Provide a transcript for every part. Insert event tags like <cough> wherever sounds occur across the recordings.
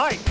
ダ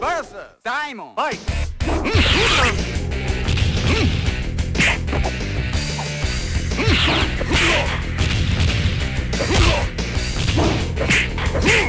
versus Diamond. Fight! <laughs>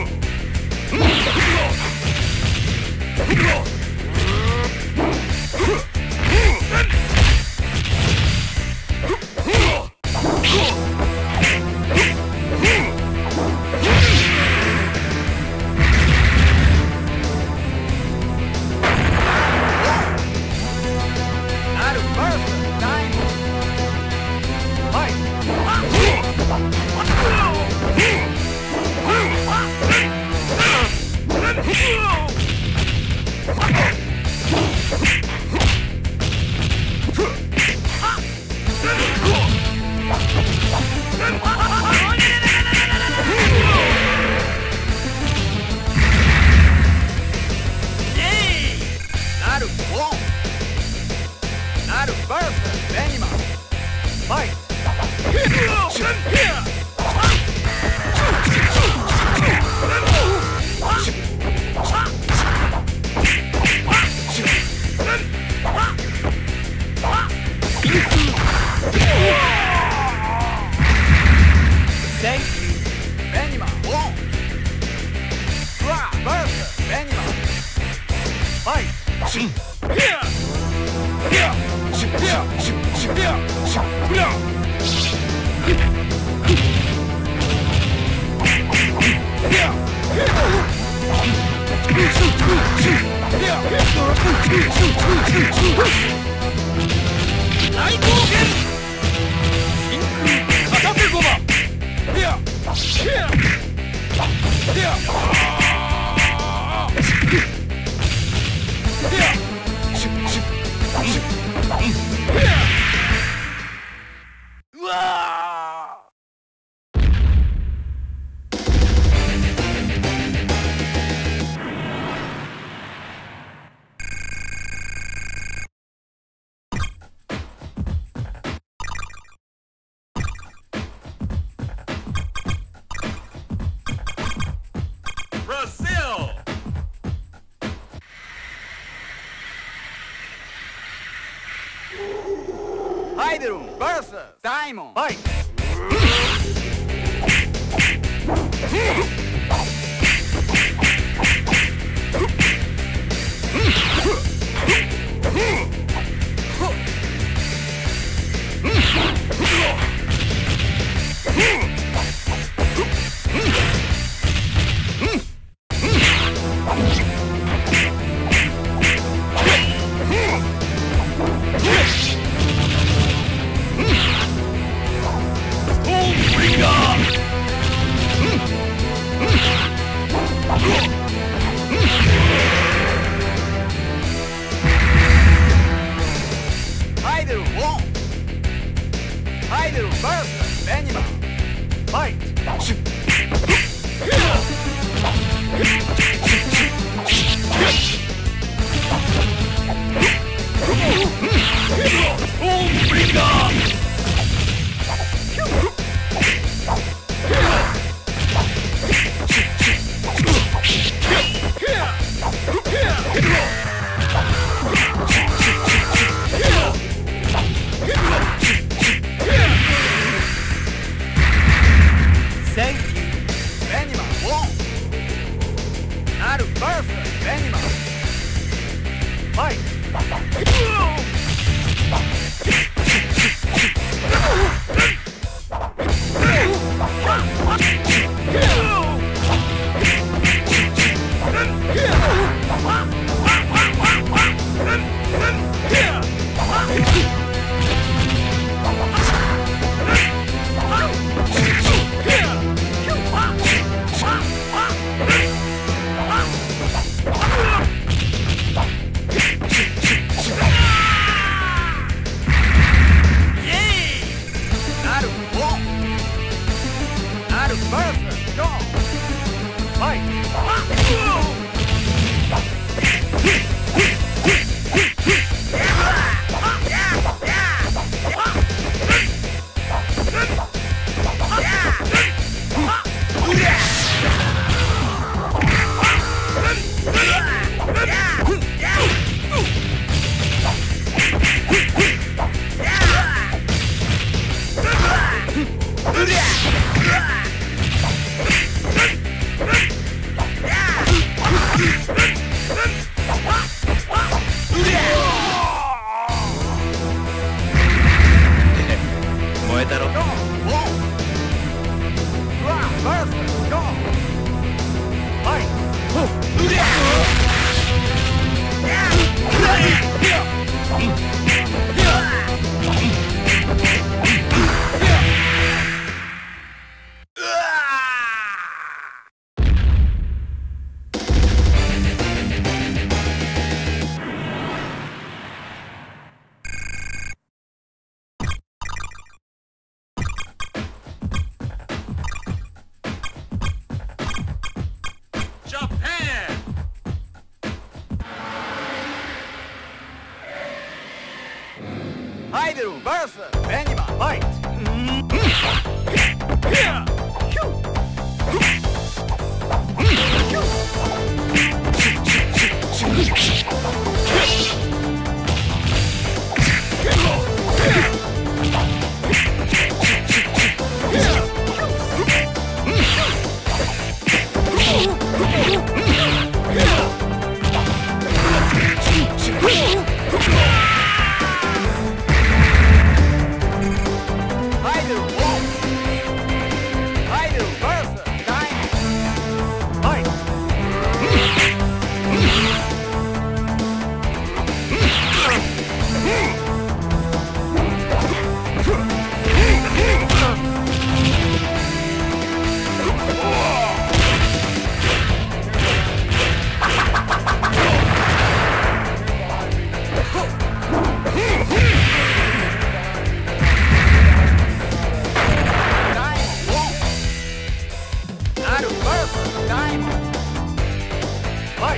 Yeah!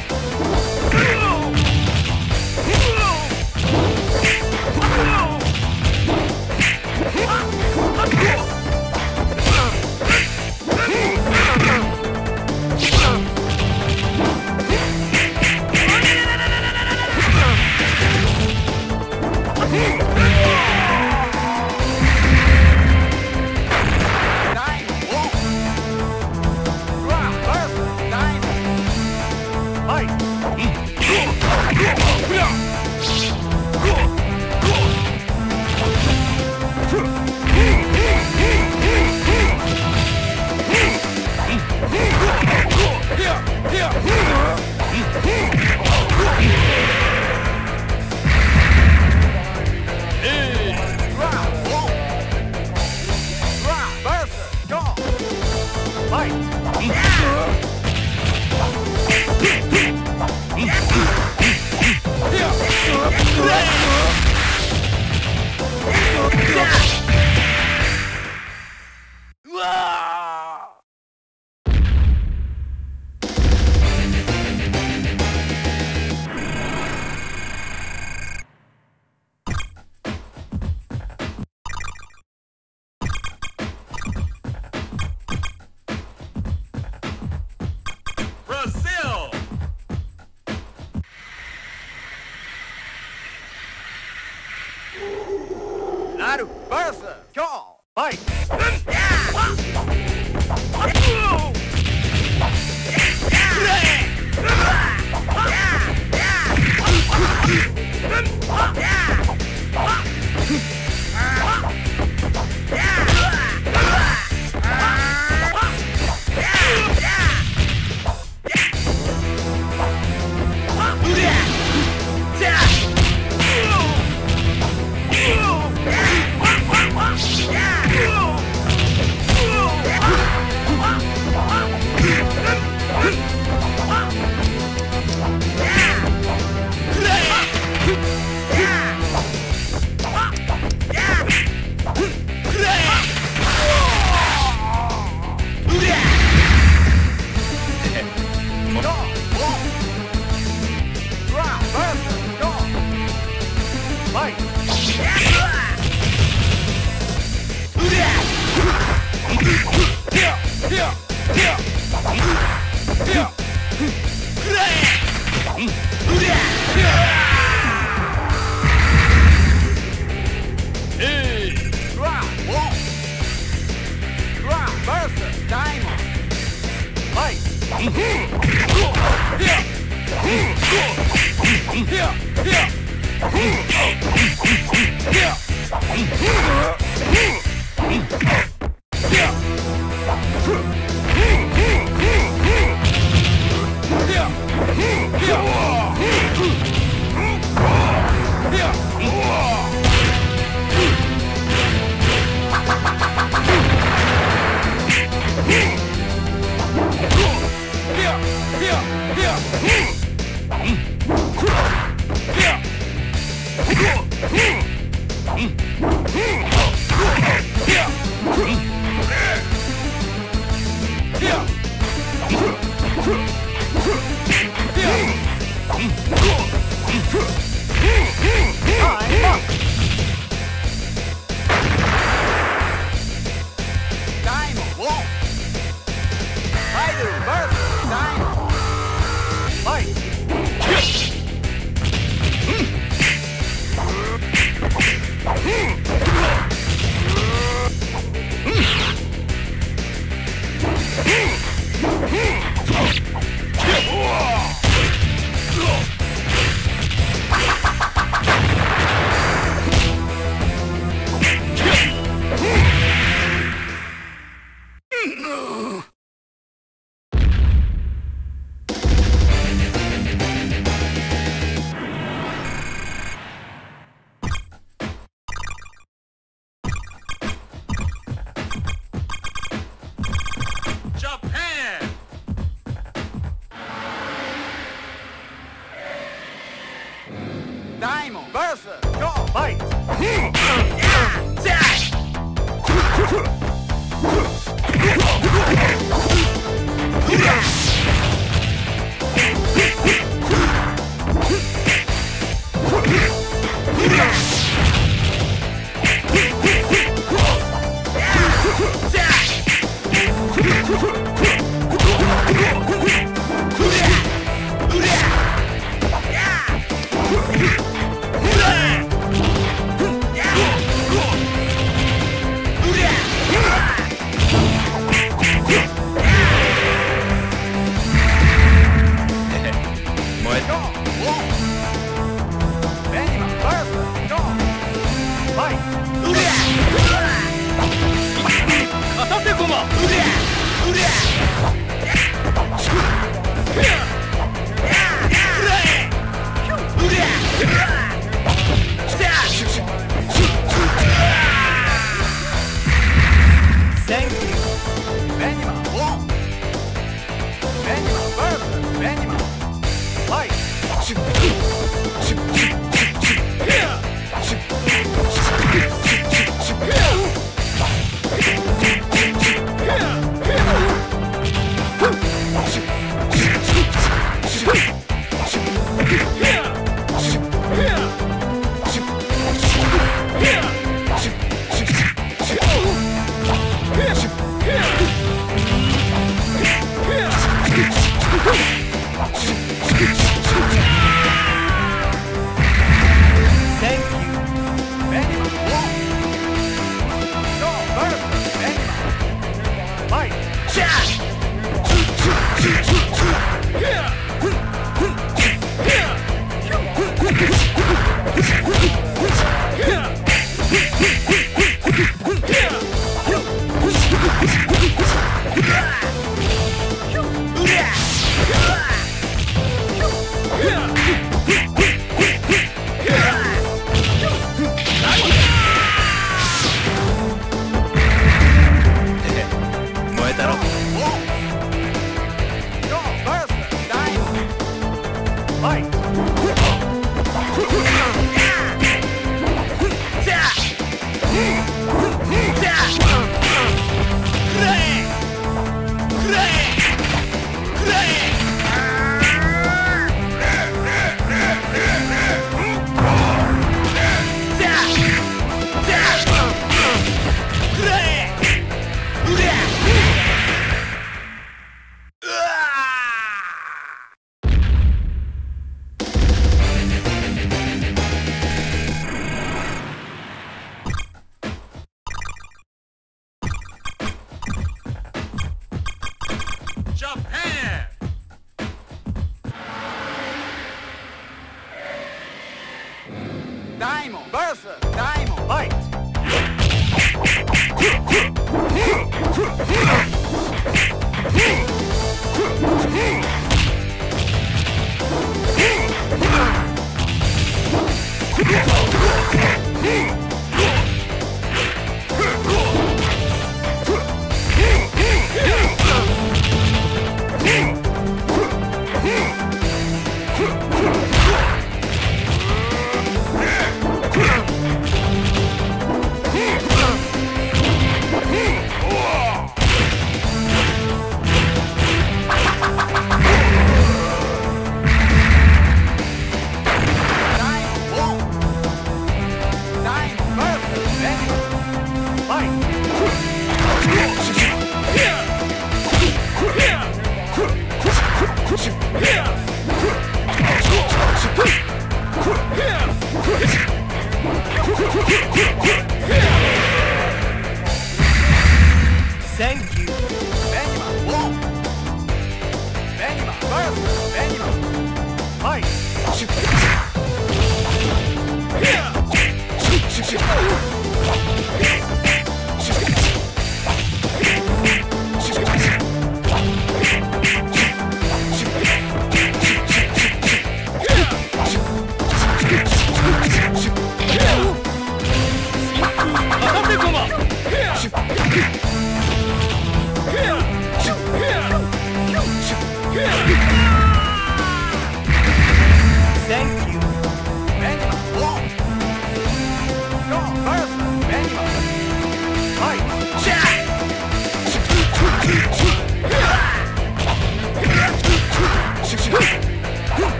Fight!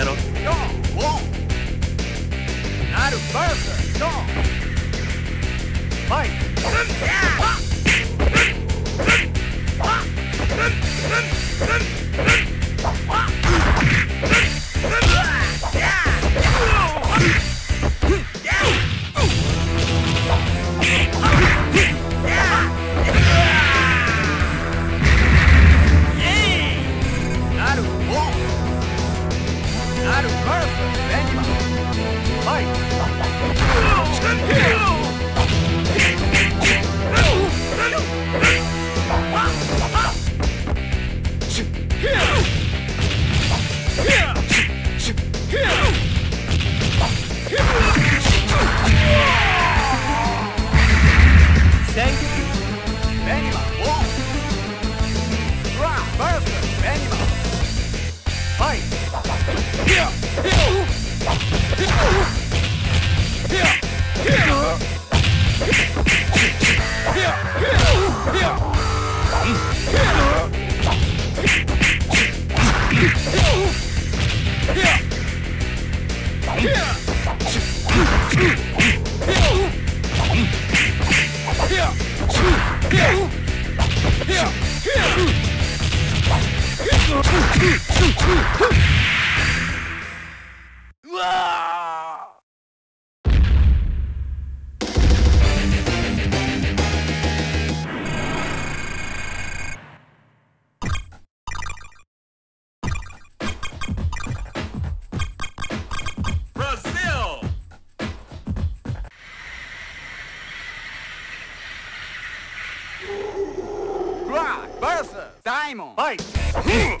settle? No, won't. Not a burger. No. Mike. Yeah. VS ダイモンはいうん。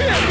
Yeah!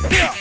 Yeah.